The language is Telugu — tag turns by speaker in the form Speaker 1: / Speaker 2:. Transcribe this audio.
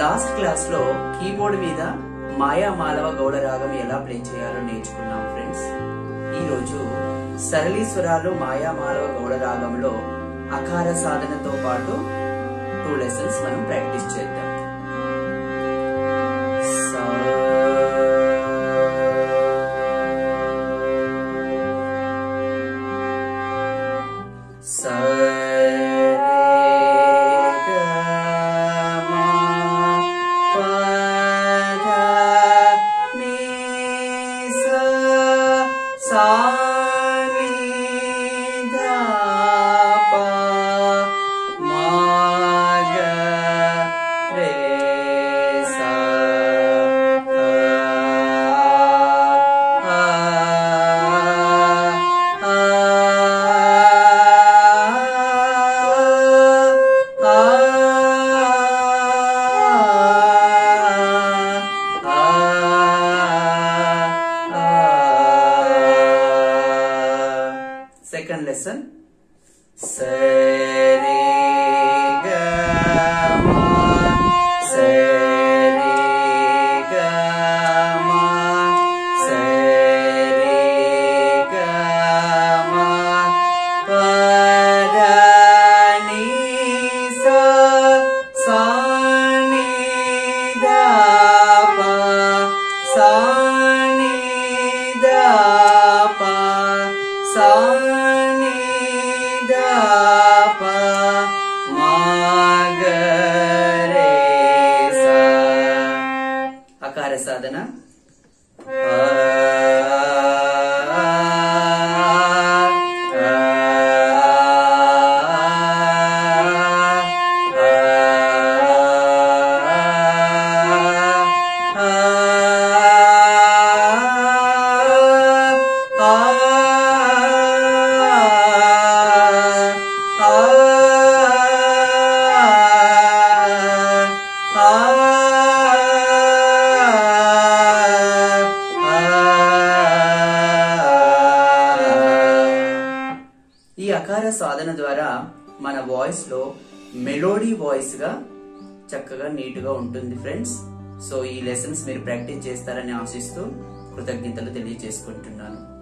Speaker 1: లాస్ట్ క్లాస్లో కీబోర్డ్ మీద మాయా మాలవ గౌడ రాగం ఎలా ప్లే చేయాలో నేర్చుకున్నాం ఫ్రెండ్స్. ఈ రోజు సరళీశ్వరాలు మాయా మాలవ గౌడ రాగంలో అకార సాధనతో పాటు టూ లెసన్స్ మనం ప్రాక్టీస్ చేద్దాం. సా 감사합니다. Second lesson. Sarigama, Sarigama, Sarigama, Padani sa sa ni da pa sa ni da pa sa. कार्य साधना। ఈ అకార సాధన ద్వారా మన వాయిస్లో మెలోడీ వాయిస్గా చక్కగా నీట్గా ఉంటుంది ఫ్రెండ్స్ సో ఈ లెసన్స్ మీరు ప్రాక్టీస్ చేస్తారని ఆశిస్తూ కృతజ్ఞతలు తెలియజేసుకుంటున్నాను.